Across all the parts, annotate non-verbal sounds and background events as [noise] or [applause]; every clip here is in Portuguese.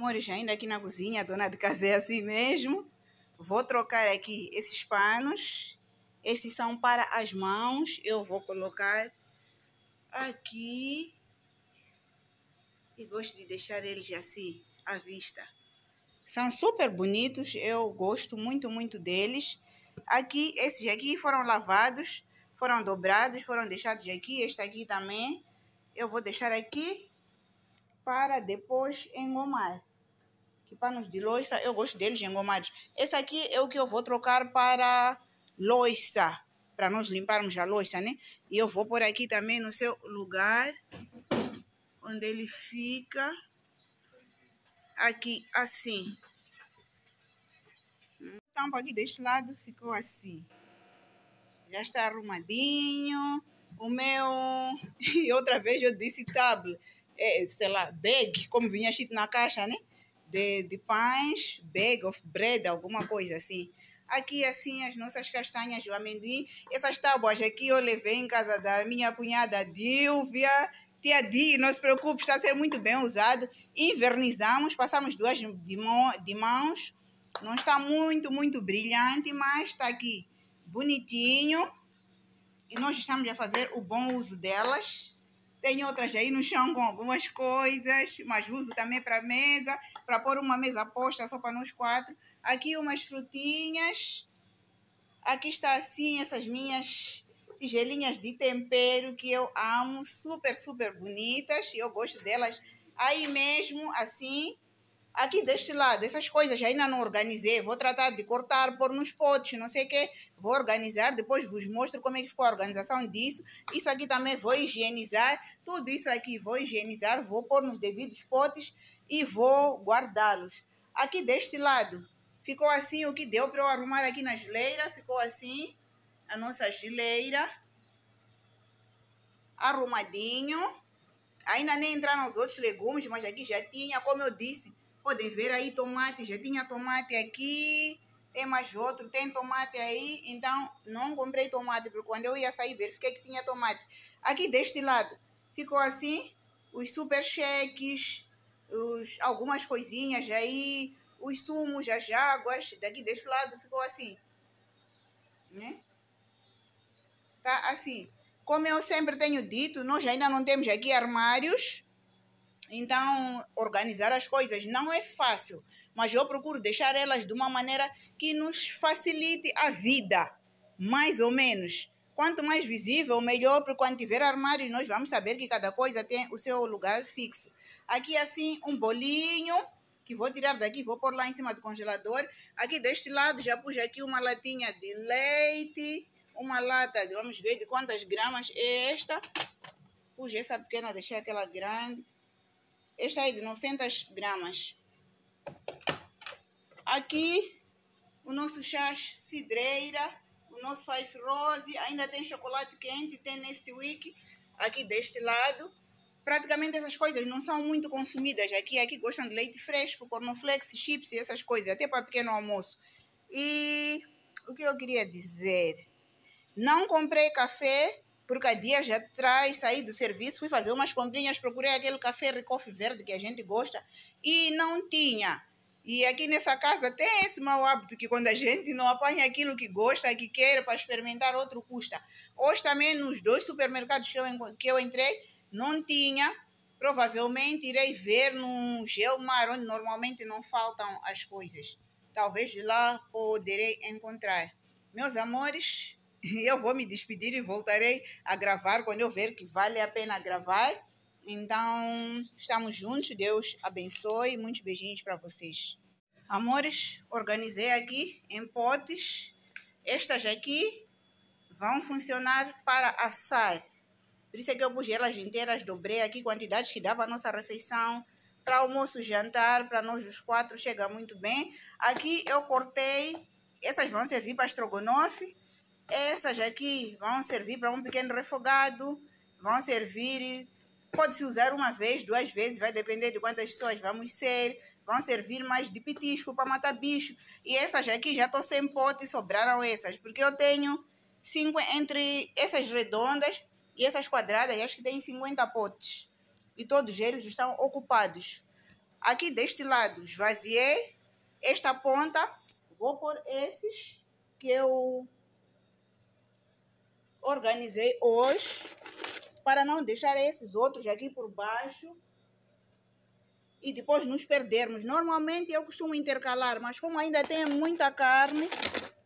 Amores, ainda aqui na cozinha, a dona de casa é assim mesmo. Vou trocar aqui esses panos. Esses são para as mãos. Eu vou colocar aqui. E gosto de deixar eles assim, à vista. São super bonitos. Eu gosto muito, muito deles. Aqui, esses aqui foram lavados, foram dobrados, foram deixados aqui. Este aqui também. Eu vou deixar aqui para depois engomar. Que panos de louça, eu gosto deles engomados. Esse aqui é o que eu vou trocar para louça, para nós limparmos a louça, né? E eu vou por aqui também no seu lugar, onde ele fica. Aqui, assim. O tampo aqui deste lado ficou assim. Já está arrumadinho. O meu... [laughs] E outra vez eu disse tablet é, sei lá, bag, como vinha escrito na caixa, né? De, de pães, bag of bread, alguma coisa assim. Aqui, assim, as nossas castanhas de amendoim. Essas tábuas aqui eu levei em casa da minha cunhada Dilvia. Tia Di, não se preocupe, está a ser muito bem usado. Invernizamos, passamos duas de, mão, de mãos. Não está muito, muito brilhante, mas está aqui bonitinho. E nós estamos a fazer o bom uso delas. Tem outras aí no chão com algumas coisas, mas uso também para mesa, para pôr uma mesa posta só para nós quatro. Aqui umas frutinhas. Aqui está assim essas minhas tigelinhas de tempero que eu amo, super, super bonitas. Eu gosto delas aí mesmo, assim. Aqui deste lado, essas coisas ainda não organizei. Vou tratar de cortar, pôr nos potes, não sei o quê. Vou organizar, depois vos mostro como é que ficou a organização disso. Isso aqui também vou higienizar. Tudo isso aqui vou higienizar, vou pôr nos devidos potes e vou guardá-los. Aqui deste lado, ficou assim o que deu para eu arrumar aqui na geleira. Ficou assim a nossa geleira. Arrumadinho. Ainda nem entraram os outros legumes, mas aqui já tinha, como eu disse, Podem ver aí tomate, já tinha tomate aqui, tem mais outro, tem tomate aí, então não comprei tomate, porque quando eu ia sair verifiquei que tinha tomate. Aqui deste lado ficou assim, os super cheques, os, algumas coisinhas aí, os sumos, as águas, daqui deste lado ficou assim, né? Tá assim. Como eu sempre tenho dito, nós ainda não temos aqui armários, então, organizar as coisas não é fácil, mas eu procuro deixar elas de uma maneira que nos facilite a vida, mais ou menos. Quanto mais visível, melhor, porque quando tiver armários, nós vamos saber que cada coisa tem o seu lugar fixo. Aqui, assim, um bolinho, que vou tirar daqui, vou pôr lá em cima do congelador. Aqui deste lado, já pus aqui uma latinha de leite, uma lata, vamos ver de quantas gramas é esta. Pus essa pequena, deixei aquela grande. Este aí de 900 gramas. Aqui, o nosso chá cidreira, o nosso Five Rose, ainda tem chocolate quente, tem neste week, aqui deste lado. Praticamente essas coisas não são muito consumidas aqui. Aqui gostam de leite fresco, cornflakes, chips e essas coisas, até para pequeno almoço. E o que eu queria dizer? Não comprei café porque há dias atrás saí do serviço, fui fazer umas comprinhas, procurei aquele café Recofe Verde que a gente gosta e não tinha. E aqui nessa casa tem esse mau hábito que quando a gente não apanha aquilo que gosta, que quer para experimentar, outro custa. Hoje também nos dois supermercados que eu, que eu entrei, não tinha. Provavelmente irei ver no Geomar, onde normalmente não faltam as coisas. Talvez lá poderei encontrar. Meus amores, [laughs] eu vou me despedir e voltarei a gravar quando eu ver que vale a pena gravar. Então, estamos juntos. Deus abençoe. Muitos beijinhos para vocês. Amores, organizei aqui em potes. Estas aqui vão funcionar para assar. Por isso é que eu pus elas inteiras, dobrei aqui quantidades que dá para a nossa refeição. Para almoço, jantar, para nós os quatro, chega muito bem. Aqui eu cortei, essas vão servir para estrogonofe essas aqui vão servir para um pequeno refogado, vão servir, pode-se usar uma vez, duas vezes, vai depender de quantas pessoas vamos ser. Vão servir mais de pitisco para matar bicho. E essas aqui já estou sem pote, sobraram essas, porque eu tenho cinco, entre essas redondas e essas quadradas, acho que tem 50 potes. E todos eles estão ocupados. Aqui deste lado, esvaziei. Esta ponta, vou pôr esses que eu organizei hoje para não deixar esses outros aqui por baixo e depois nos perdermos. Normalmente eu costumo intercalar, mas como ainda tem muita carne,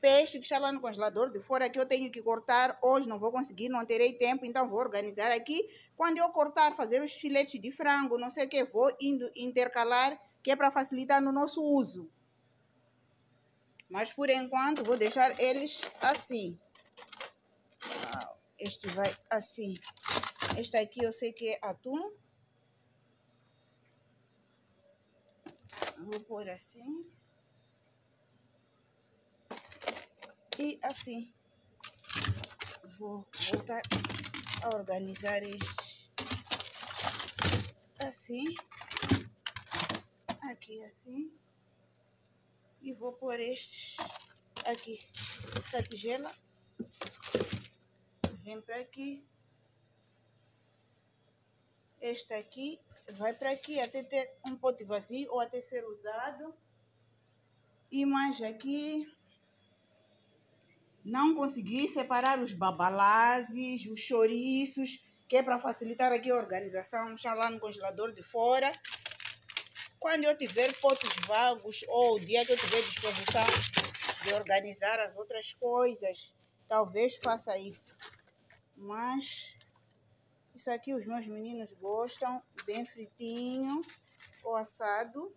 peixe que está lá no congelador de fora que eu tenho que cortar, hoje não vou conseguir, não terei tempo, então vou organizar aqui. Quando eu cortar, fazer os filetes de frango, não sei o que, vou indo intercalar, que é para facilitar no nosso uso. Mas por enquanto vou deixar eles assim. Este vai assim. Este aqui eu sei que é atum. Vou pôr assim. E assim. Vou voltar a organizar este. Assim. Aqui assim. E vou pôr este aqui. Essa tigela. Vem para aqui. Este aqui vai para aqui até ter um pote vazio ou até ser usado. E mais aqui. Não consegui separar os babalazes, os chouriços, que é para facilitar aqui a organização. Está lá no congelador de fora. Quando eu tiver potes vagos ou o dia que eu tiver disposição de organizar as outras coisas, talvez faça isso. Mas isso aqui os meus meninos gostam, bem fritinho ou assado.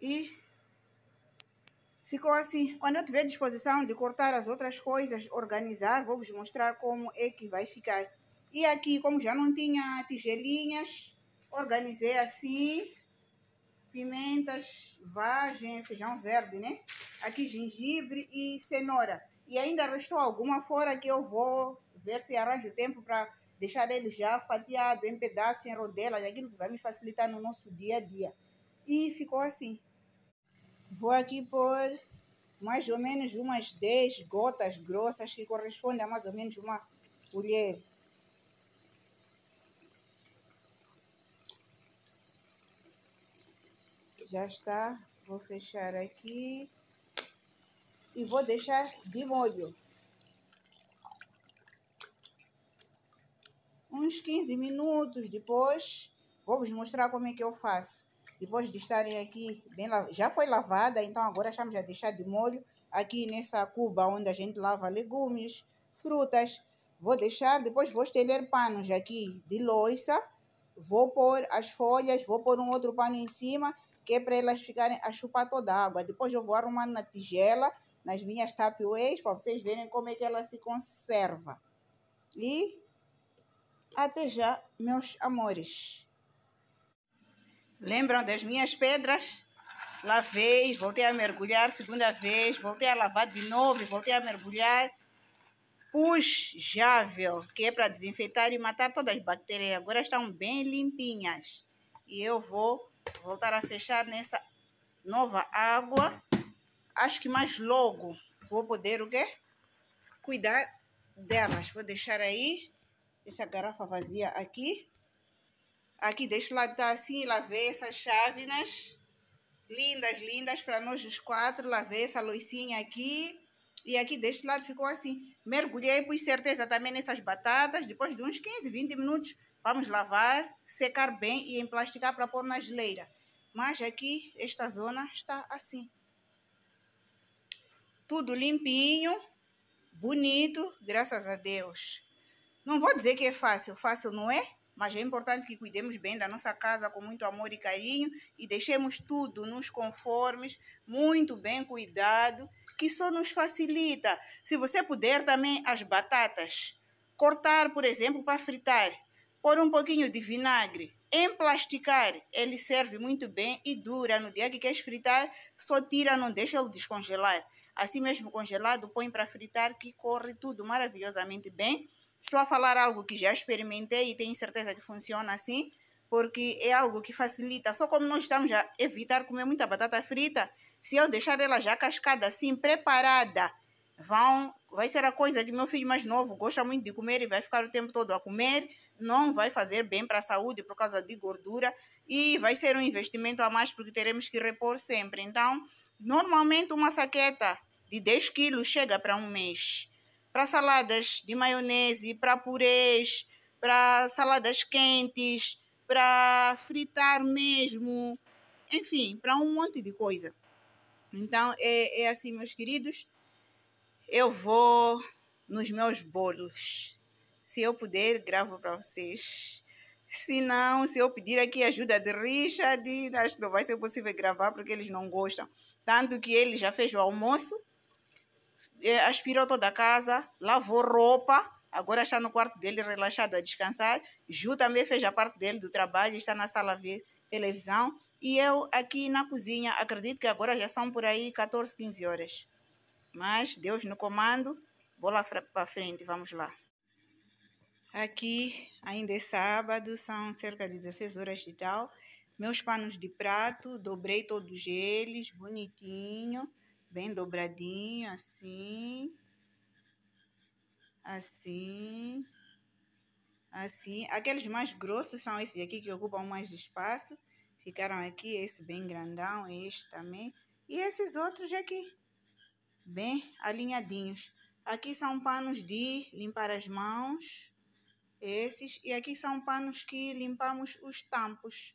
E ficou assim. Quando eu tiver disposição de cortar as outras coisas, organizar, vou vos mostrar como é que vai ficar. E aqui, como já não tinha tigelinhas, organizei assim, pimentas, vagem, feijão verde, né? Aqui gengibre e cenoura. E ainda restou alguma fora que eu vou ver se arranjo tempo para deixar ele já fatiado em pedaços, em rodelas, aquilo que vai me facilitar no nosso dia a dia. E ficou assim. Vou aqui pôr mais ou menos umas 10 gotas grossas, que corresponde a mais ou menos uma colher Já está. Vou fechar aqui. E vou deixar de molho. Uns 15 minutos depois, vou vos mostrar como é que eu faço. Depois de estarem aqui bem já foi lavada, então agora estamos a deixar de molho aqui nessa cuba onde a gente lava legumes, frutas. Vou deixar, depois vou estender panos aqui de louça. Vou pôr as folhas, vou pôr um outro pano em cima que é para elas ficarem a chupar toda a água. Depois eu vou arrumando na tigela, nas minhas tapiways, para vocês verem como é que ela se conserva. E até já, meus amores. Lembram das minhas pedras? Lavei, voltei a mergulhar segunda vez, voltei a lavar de novo, voltei a mergulhar. Pus jável, que é para desinfetar e matar todas as bactérias. Agora estão bem limpinhas. E eu vou voltar a fechar nessa nova água. Acho que mais logo vou poder o quê? Cuidar delas. Vou deixar aí essa garrafa vazia aqui. Aqui deste lado tá assim, lavei essas chávenas. Lindas, lindas para nós os quatro. Lavei essa loicinha aqui. E aqui deste lado ficou assim. Mergulhei, pus certeza também nessas batatas. Depois de uns 15, 20 minutos, Vamos lavar, secar bem e emplasticar para pôr na geleira. Mas aqui, esta zona está assim. Tudo limpinho, bonito, graças a Deus. Não vou dizer que é fácil, fácil não é? Mas é importante que cuidemos bem da nossa casa com muito amor e carinho e deixemos tudo nos conformes, muito bem cuidado, que só nos facilita. Se você puder também as batatas, cortar, por exemplo, para fritar pôr um pouquinho de vinagre, emplasticar, ele serve muito bem e dura. No dia que queres fritar, só tira, não deixa ele descongelar. Assim mesmo congelado, põe para fritar que corre tudo maravilhosamente bem. Estou a falar algo que já experimentei e tenho certeza que funciona assim. porque é algo que facilita. Só como nós estamos a evitar comer muita batata frita, se eu deixar ela já cascada assim, preparada, vão, vai ser a coisa que meu filho mais novo gosta muito de comer e vai ficar o tempo todo a comer, não vai fazer bem para a saúde por causa de gordura e vai ser um investimento a mais porque teremos que repor sempre. Então, normalmente uma saqueta de 10 quilos chega para um mês. Para saladas de maionese, para purês, para saladas quentes, para fritar mesmo, enfim, para um monte de coisa. Então, é, é assim, meus queridos, eu vou nos meus bolos. Se eu puder, gravo para vocês. Se não, se eu pedir aqui ajuda de Richard, acho que não vai ser possível gravar porque eles não gostam. Tanto que ele já fez o almoço, é, aspirou toda a casa, lavou roupa, agora está no quarto dele relaxado a descansar. Ju também fez a parte dele do trabalho, está na sala ver televisão. E eu aqui na cozinha, acredito que agora já são por aí 14, 15 horas. Mas Deus no comando, lá para frente, vamos lá. Aqui ainda é sábado, são cerca de 16 horas de tal. Meus panos de prato, dobrei todos eles, bonitinho, bem dobradinho, assim. Assim. Assim. Aqueles mais grossos são esses aqui que ocupam mais espaço. Ficaram aqui, esse bem grandão, este também. E esses outros aqui, bem alinhadinhos. Aqui são panos de limpar as mãos, esses. E aqui são panos que limpamos os tampos.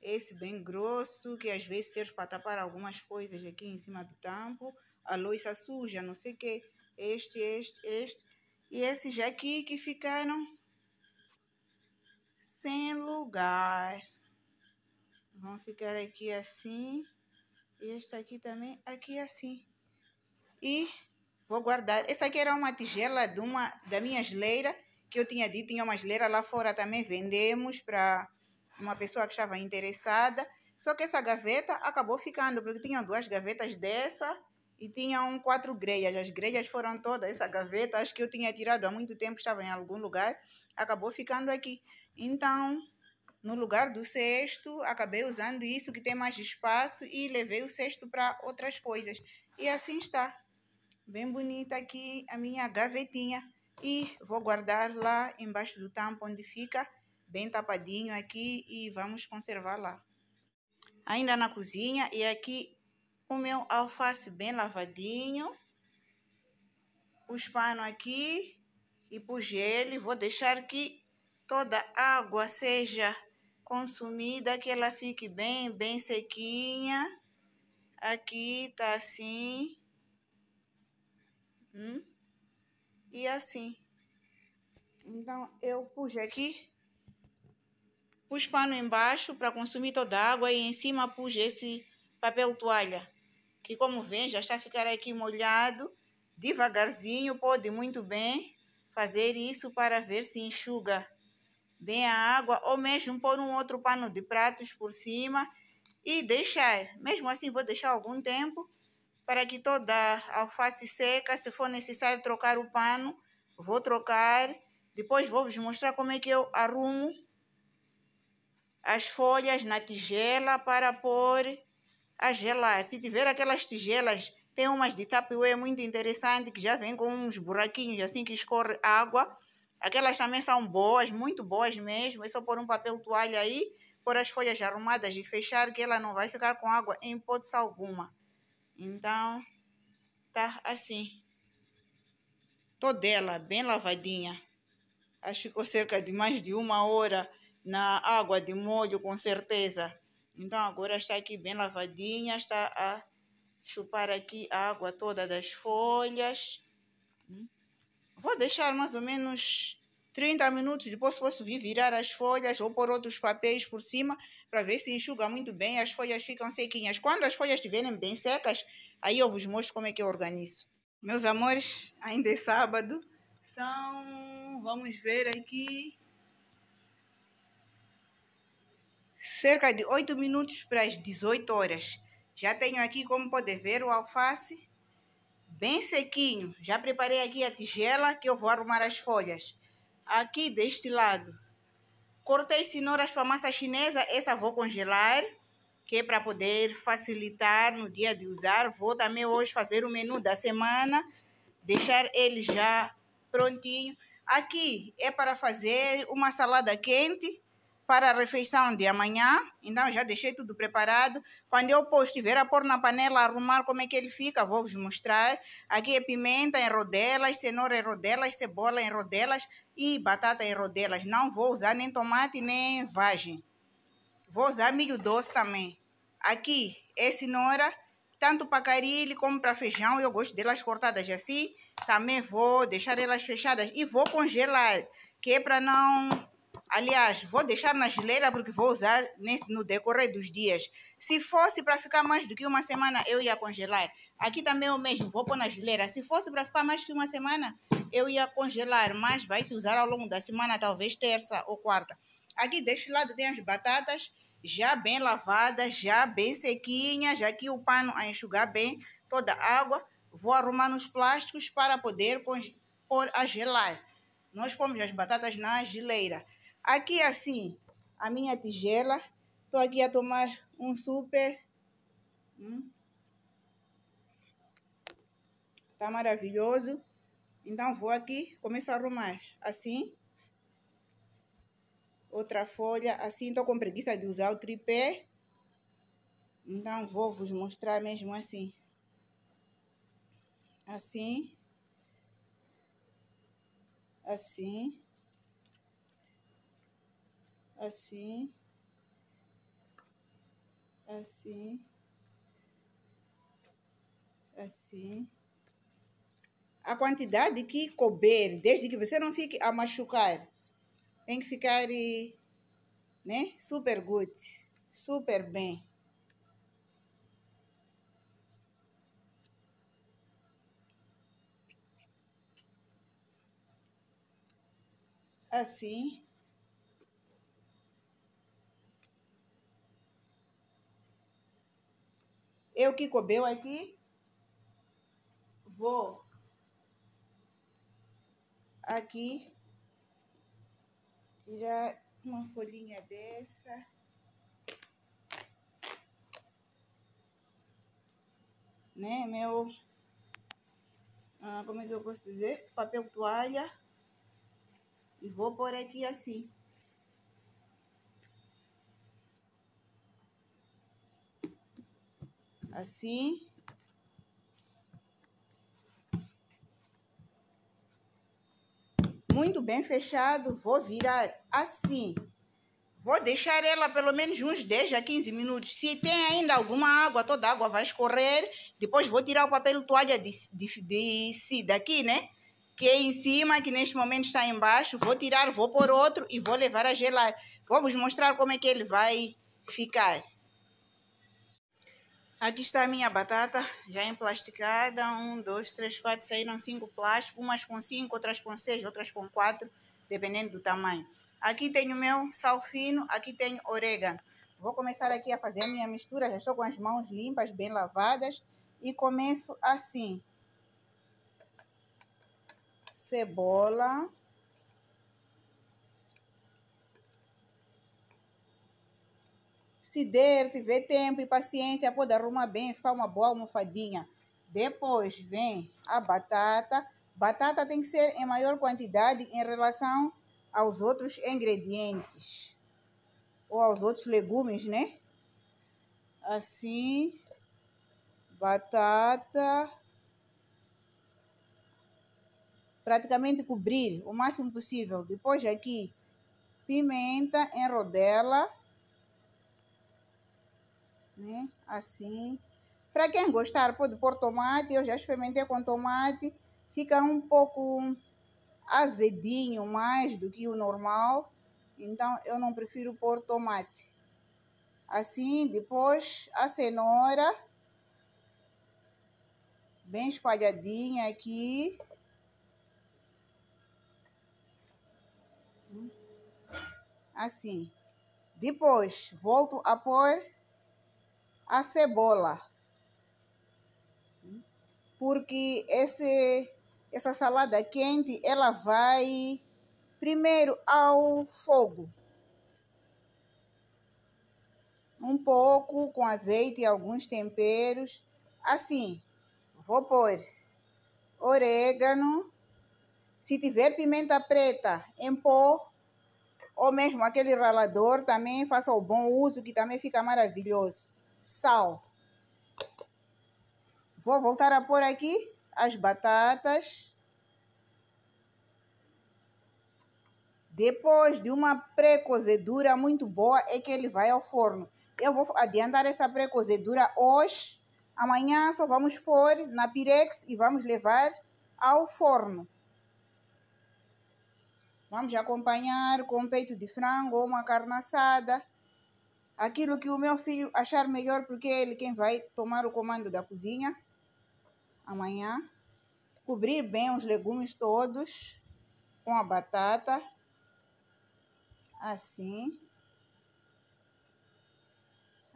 Esse bem grosso, que às vezes serve para tapar algumas coisas aqui em cima do tampo. A louça suja, não sei o quê. Este, este, este. E esses aqui que ficaram sem lugar. Vão ficar aqui assim. E este aqui também, aqui assim. E vou guardar. Essa aqui era uma tigela de uma, da minha geleira, que eu tinha dito, tinha uma geleira lá fora também, vendemos para uma pessoa que estava interessada. Só que essa gaveta acabou ficando, porque tinham duas gavetas dessa e tinham quatro grelhas. As grelhas foram todas, essa gaveta, acho que eu tinha tirado há muito tempo, estava em algum lugar, acabou ficando aqui. Então, no lugar do cesto, acabei usando isso que tem mais espaço e levei o cesto para outras coisas. E assim está. Bem bonita aqui a minha gavetinha. E vou guardar lá embaixo do tampo onde fica, bem tapadinho aqui e vamos conservar lá. Ainda na cozinha e aqui o meu alface bem lavadinho. Os panos aqui e pus ele. Vou deixar que toda a água seja consumida, que ela fique bem, bem sequinha. Aqui tá assim. Hum? E assim. Então, eu pus aqui, pus pano embaixo para consumir toda a água e em cima pus esse papel toalha, que como vem já está a ficar aqui molhado. Devagarzinho, pode muito bem fazer isso para ver se enxuga bem a água ou mesmo pôr um outro pano de pratos por cima e deixar. Mesmo assim, vou deixar algum tempo para que toda alface seca, se for necessário trocar o pano, vou trocar. Depois vou vos mostrar como é que eu arrumo as folhas na tigela para pôr a gelar. Se tiver aquelas tigelas, tem umas de tapué muito interessante que já vem com uns buraquinhos assim que escorre água. Aquelas também são boas, muito boas mesmo. É só pôr um papel toalha aí, pôr as folhas arrumadas e fechar, que ela não vai ficar com água em hipótese alguma. Então, tá assim. Toda bem lavadinha. Acho que ficou cerca de mais de uma hora na água de molho, com certeza. Então, agora está aqui bem lavadinha. Está a chupar aqui a água toda das folhas. Hum. Vou deixar mais ou menos 30 minutos, depois posso vir virar as folhas ou pôr outros papéis por cima para ver se enxuga muito bem, as folhas ficam sequinhas. Quando as folhas estiverem bem secas, aí eu vos mostro como é que eu organizo. Meus amores, ainda é sábado, são, vamos ver aqui, cerca de 8 minutos para as 18 horas. Já tenho aqui, como pode ver, o alface bem sequinho. Já preparei aqui a tigela que eu vou arrumar as folhas. Aqui deste lado, Cortei cenouras para massa chinesa, essa vou congelar, que é para poder facilitar no dia de usar. Vou também hoje fazer o menu da semana, deixar ele já prontinho. Aqui é para fazer uma salada quente para a refeição de amanhã. Então já deixei tudo preparado. Quando eu estiver a pôr na panela, arrumar como é que ele fica, vou vos mostrar. Aqui é pimenta em rodelas, cenoura em rodelas, cebola em rodelas e batata em rodelas. Não vou usar nem tomate nem vagem. Vou usar milho doce também. Aqui é cenoura, tanto para carilho como para feijão. Eu gosto delas cortadas assim. Também vou deixar elas fechadas e vou congelar, que é para não Aliás, vou deixar na geleira porque vou usar no decorrer dos dias. Se fosse para ficar mais do que uma semana, eu ia congelar. Aqui também é o mesmo, vou pôr na geleira. Se fosse para ficar mais que uma semana, eu ia congelar, mas vai se usar ao longo da semana, talvez terça ou quarta. Aqui deste lado tem as batatas já bem lavadas, já bem sequinhas. Aqui o pano a enxugar bem toda a água. Vou arrumar nos plásticos para poder pôr a gelar. Nós pomos as batatas na geleira. Aqui assim, a minha tigela. Estou aqui a tomar um super. Hum. Tá maravilhoso. Então vou aqui, começo a arrumar assim. Outra folha, assim, estou com preguiça de usar o tripé. Então vou vos mostrar mesmo assim. Assim. Assim assim, assim, assim. A quantidade que couber, desde que você não fique a machucar, tem que ficar, né, super good, super bem. Assim. Eu que coubeu aqui, vou aqui tirar uma folhinha dessa. Né, meu, ah, como é que eu posso dizer? Papel toalha. E vou pôr aqui assim. Assim. Muito bem fechado, vou virar assim. Vou deixar ela pelo menos uns 10 a 15 minutos. Se tem ainda alguma água, toda a água vai escorrer. Depois vou tirar o papel toalha de, de, de, de daqui, né? Que é em cima, que neste momento está embaixo. Vou tirar, vou pôr outro e vou levar a gelar. Vou vos mostrar como é que ele vai ficar. Aqui está a minha batata, já emplasticada. Um, dois, três, quatro, saíram cinco plásticos. Umas com cinco, outras com seis, outras com quatro, dependendo do tamanho. Aqui tenho meu sal fino, aqui tenho orégano. Vou começar aqui a fazer a minha mistura. Já estou com as mãos limpas, bem lavadas. E começo assim. Cebola. Se der, tiver tempo e paciência, pode arrumar bem, ficar uma boa almofadinha. Depois vem a batata. Batata tem que ser em maior quantidade em relação aos outros ingredientes. Ou aos outros legumes, né? Assim. Batata. Praticamente cobrir o máximo possível. Depois aqui, pimenta em rodela né? Assim. Para quem gostar, pode pôr tomate. Eu já experimentei com tomate. Fica um pouco azedinho mais do que o normal. Então, eu não prefiro pôr tomate. Assim, depois a cenoura. Bem espalhadinha aqui. Assim. Depois, volto a pôr a cebola. Porque esse, essa salada quente, ela vai primeiro ao fogo. um pouco com azeite e alguns temperos. Assim, vou pôr orégano. Se tiver pimenta preta em pó, ou mesmo aquele ralador, também faça o bom uso, que também fica maravilhoso. Sal. Vou voltar a pôr aqui as batatas. Depois de uma pré-cozedura muito boa, é que ele vai ao forno. Eu vou adiantar essa pré-cozedura hoje. Amanhã só vamos pôr na Pirex e vamos levar ao forno. Vamos acompanhar com peito de frango ou uma carne assada. Aquilo que o meu filho achar melhor, porque é ele quem vai tomar o comando da cozinha. Amanhã. Cobrir bem os legumes todos com a batata assim,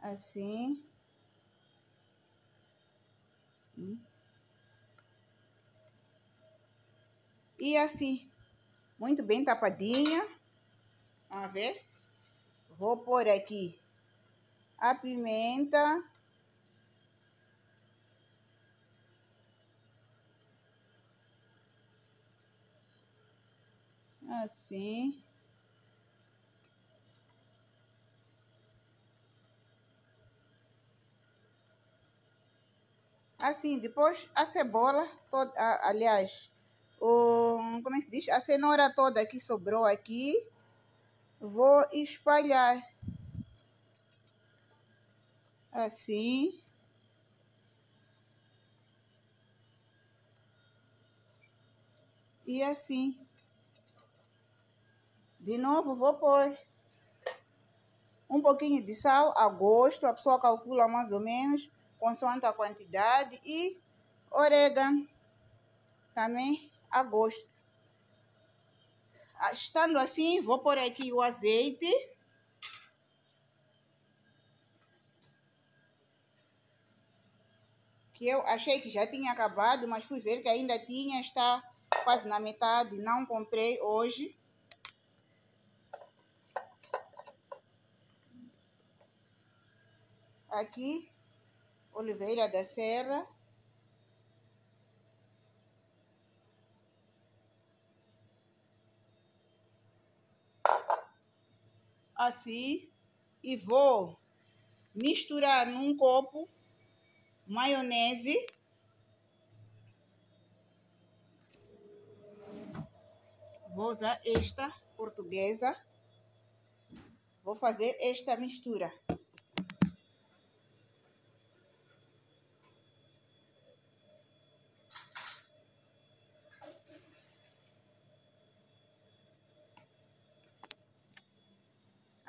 assim. Hum. E assim, muito bem tapadinha. Vamos ver. Vou pôr aqui a pimenta. Assim. Assim, depois a cebola, toda, aliás, o, como é se diz? A cenoura toda que sobrou aqui, vou espalhar. Assim. E assim. De novo, vou pôr um pouquinho de sal a gosto. A pessoa calcula mais ou menos consoante a quantidade, e orégano também a gosto. Ah, estando assim, vou pôr aqui o azeite. Que eu achei que já tinha acabado, mas fui ver que ainda tinha, está quase na metade, não comprei hoje. Aqui Oliveira da Serra. Assim, e vou misturar num copo maionese. Vou usar esta portuguesa. Vou fazer esta mistura.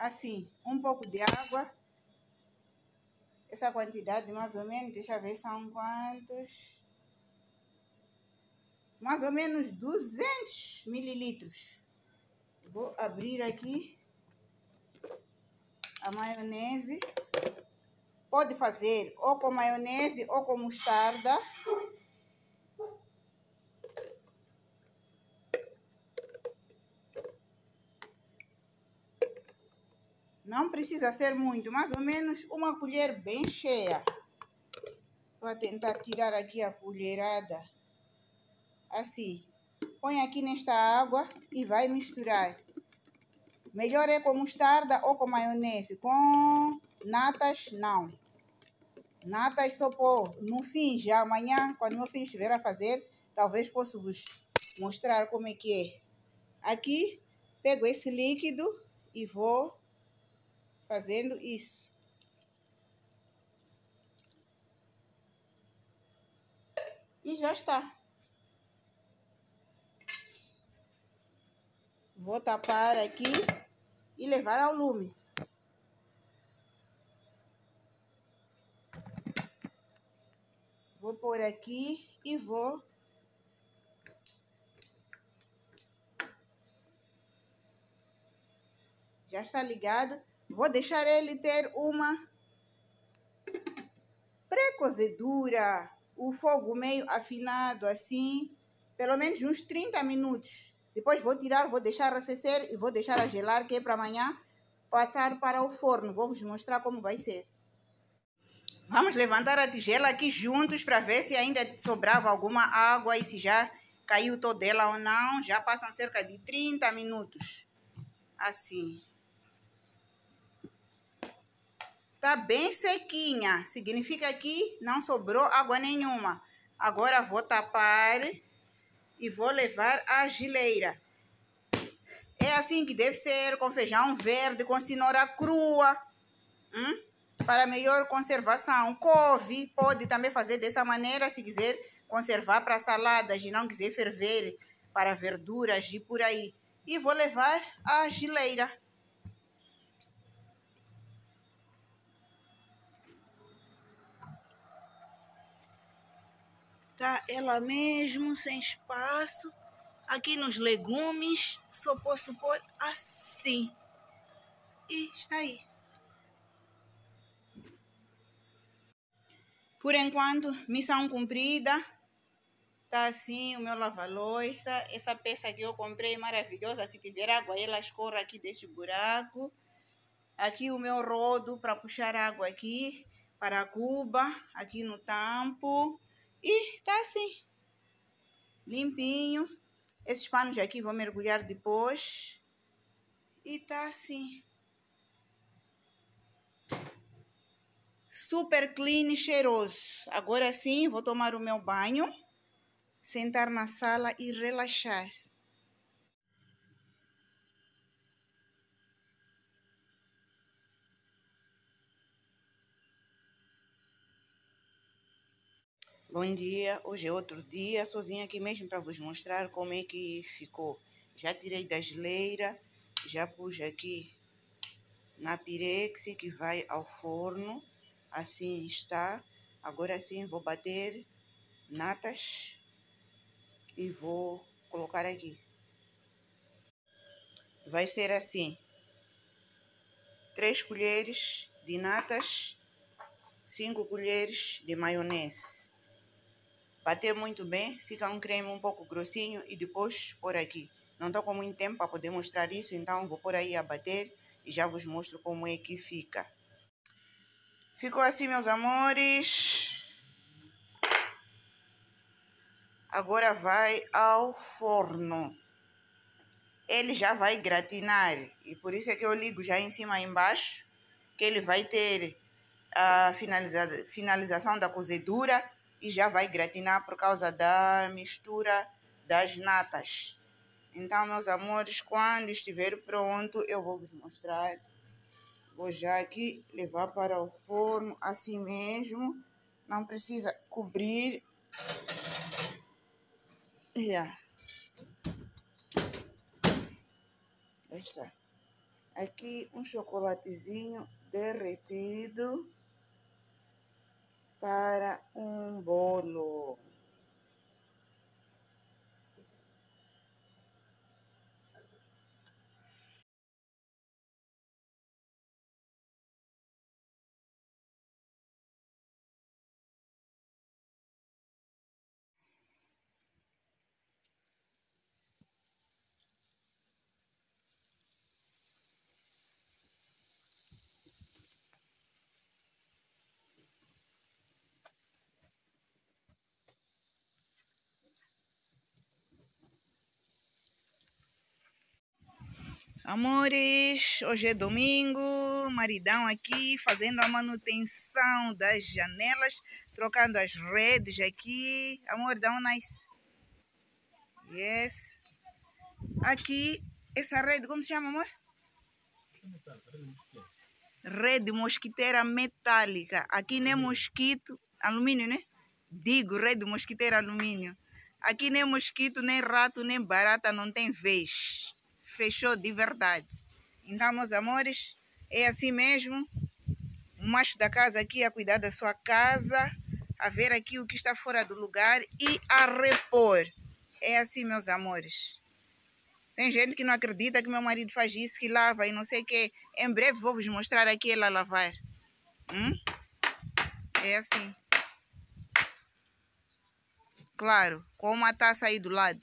assim, um pouco de água. Essa quantidade, mais ou menos, deixa eu ver, são quantos? Mais ou menos 200 mililitros. Vou abrir aqui a maionese. Pode fazer ou com maionese ou com mostarda. Não precisa ser muito, mais ou menos uma colher bem cheia. Vou tentar tirar aqui a colherada. Assim. Põe aqui nesta água e vai misturar. Melhor é com mostarda ou com maionese. Com natas, não. Natas só pôr no fim, já amanhã, quando meu filho estiver a fazer, talvez possa vos mostrar como é que é. Aqui, pego esse líquido e vou fazendo isso. E já está. Vou tapar aqui e levar ao lume. Vou pôr aqui e vou Já está ligado. Vou deixar ele ter uma pré-cozedura, o fogo meio afinado assim, pelo menos uns 30 minutos. Depois vou tirar, vou deixar arrefecer e vou deixar a gelar, que é para amanhã passar para o forno. Vou vos mostrar como vai ser. Vamos levantar a tigela aqui juntos para ver se ainda sobrava alguma água e se já caiu toda ela ou não. Já passam cerca de 30 minutos. Assim. Tá bem sequinha. Significa que não sobrou água nenhuma. Agora vou tapar e vou levar à geleira. É assim que deve ser, com feijão verde, com cenoura crua. Hum? Para melhor conservação. Couve, pode também fazer dessa maneira, se quiser conservar para saladas e não quiser ferver para verduras e por aí. E vou levar à geleira. Tá ela mesmo, sem espaço. Aqui nos legumes, só posso pôr assim. E está aí. Por enquanto, missão cumprida. Tá assim o meu lava-louça. Essa peça que eu comprei maravilhosa. Se tiver água, ela escorre aqui deste buraco. Aqui o meu rodo para puxar água aqui para a cuba. Aqui no tampo. E tá assim. Limpinho. Esses panos aqui vou mergulhar depois. E tá assim. Super clean e cheiroso. Agora sim, vou tomar o meu banho, sentar na sala e relaxar. Bom dia, hoje é outro dia, só vim aqui mesmo para vos mostrar como é que ficou. Já tirei da geleira, já pus aqui na pirex que vai ao forno, assim está. Agora sim vou bater natas e vou colocar aqui. Vai ser assim, três colheres de natas, cinco colheres de maionese bater muito bem, fica um creme um pouco grossinho e depois por aqui. Não estou com muito tempo para poder mostrar isso, então vou por aí a bater e já vos mostro como é que fica. Ficou assim, meus amores. Agora vai ao forno. Ele já vai gratinar e por isso é que eu ligo já em cima e embaixo, que ele vai ter a finaliza finalização da cozedura e já vai gratinar por causa da mistura das natas. Então, meus amores, quando estiver pronto, eu vou vos mostrar. Vou já aqui levar para o forno assim mesmo. Não precisa cobrir. Yeah. Está. Aqui um chocolatezinho derretido para um bolo. Amores, hoje é domingo, maridão aqui fazendo a manutenção das janelas, trocando as redes aqui. Amor, dá um nice. Yes. Aqui, essa rede, como se chama, amor? Rede mosquiteira metálica. Aqui nem mosquito, alumínio, né? Digo, rede mosquiteira alumínio. Aqui nem mosquito, nem rato, nem barata não tem vez fechou de verdade. Então, meus amores, é assim mesmo. O macho da casa aqui a cuidar da sua casa, a ver aqui o que está fora do lugar e a repor. É assim, meus amores. Tem gente que não acredita que meu marido faz isso, que lava e não sei o que. Em breve vou vos mostrar aqui ele a lavar. Hum? É assim. Claro, com uma taça aí do lado.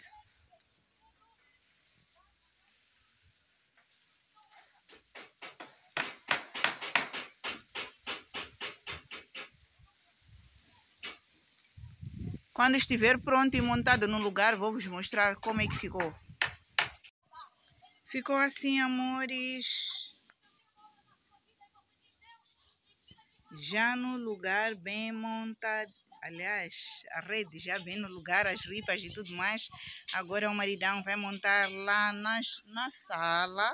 Quando estiver pronto e montado no lugar, vou vos mostrar como é que ficou. Ficou assim, amores. Já no lugar bem montado. Aliás, a rede já bem no lugar, as ripas e tudo mais. Agora o maridão vai montar lá nas, na sala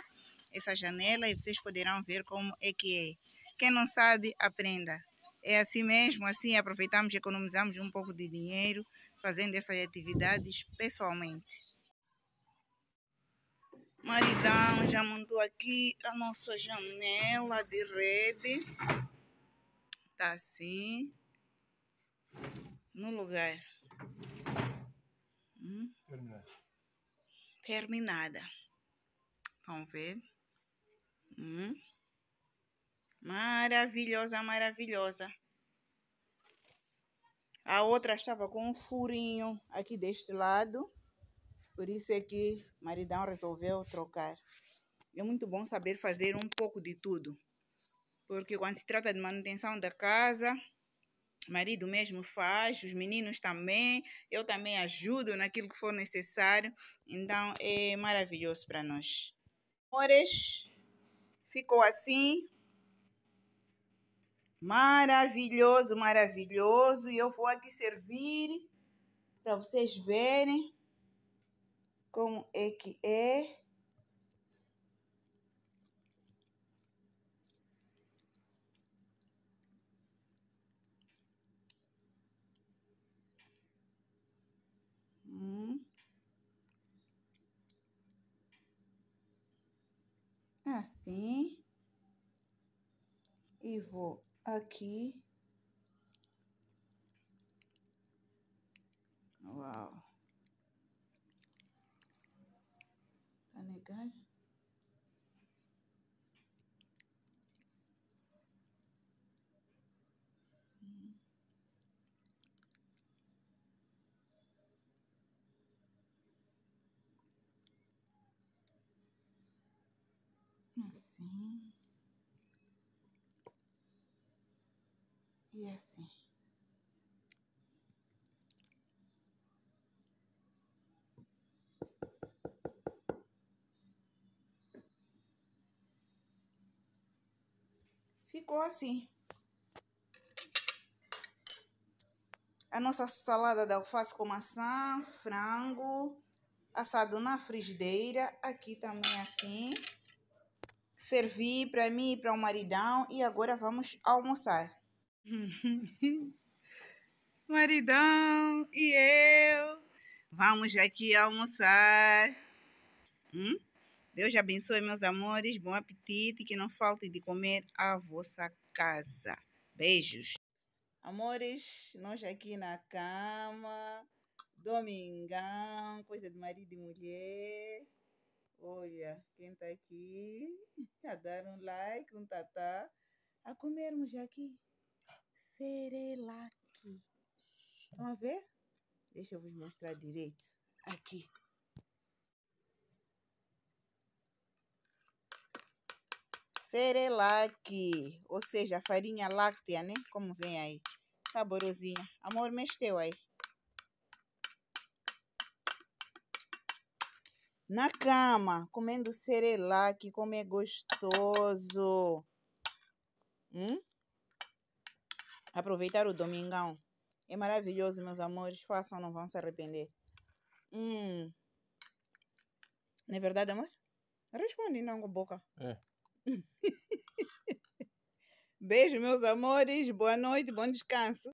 essa janela e vocês poderão ver como é que é. Quem não sabe, aprenda. É assim mesmo, assim aproveitamos e economizamos um pouco de dinheiro fazendo essas atividades pessoalmente. Maridão já montou aqui a nossa janela de rede. Tá assim. No lugar. Hum? Terminada. Terminada. Vamos ver. Hum? Maravilhosa, maravilhosa. A outra estava com um furinho aqui deste lado. Por isso é que maridão resolveu trocar. É muito bom saber fazer um pouco de tudo. Porque quando se trata de manutenção da casa, marido mesmo faz, os meninos também, eu também ajudo naquilo que for necessário. Então é maravilhoso para nós. Amores, ficou assim. Maravilhoso, maravilhoso. E eu vou aqui servir para vocês verem como é que é. Hum. Assim. E vou aqui. Uau. Tá legal? Assim. E assim. Ficou assim. A nossa salada de alface com maçã, frango, assado na frigideira. Aqui também assim. Servi para mim e para o maridão. E agora vamos almoçar. [laughs] Maridão e eu vamos aqui almoçar. Hum? Deus abençoe, meus amores. Bom apetite. Que não falte de comer a vossa casa. Beijos. Amores, nós aqui na cama. Domingão, coisa de marido e mulher. Olha, quem tá aqui a dar um like, um tatá, a comermos aqui. Serelac. Estão a ver? Deixa eu vos mostrar direito. Aqui. Cerelac, ou seja, farinha láctea, né? Como vem aí. Saborosinha. Amor, mexeu aí. Na cama, comendo cerelac, como é gostoso. Hum? Aproveitar o domingão. É maravilhoso, meus amores. Façam, não vão se arrepender. Hum. Não é verdade, amor? Responde não com a boca. É. [laughs] Beijo, meus amores. Boa noite, bom descanso.